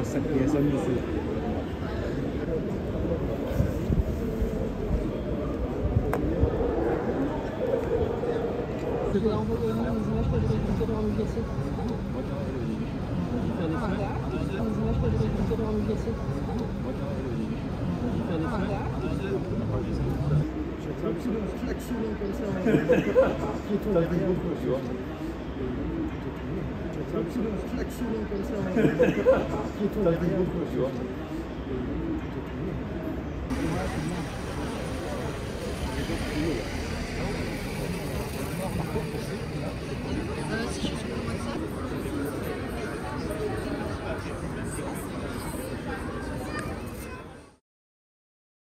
consacré à sa musique. Je vais envoyer les images que le PC. Les images que le PC. Comme ça. C'est un petit comme ça.